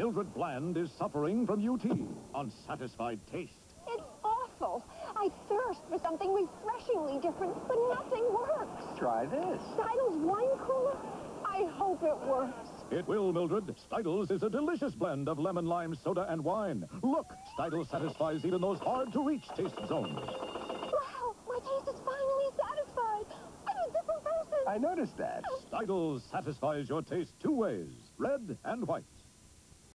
Mildred Bland is suffering from UT, unsatisfied taste. It's awful. I thirst for something refreshingly different, but nothing works. Try this. Steidl's wine cooler? I hope it works. It will, Mildred. Steidl's is a delicious blend of lemon, lime, soda, and wine. Look, Steidl satisfies even those hard-to-reach taste zones. Wow, my taste is finally satisfied. I'm a different person. I noticed that. Steidl satisfies your taste two ways, red and white.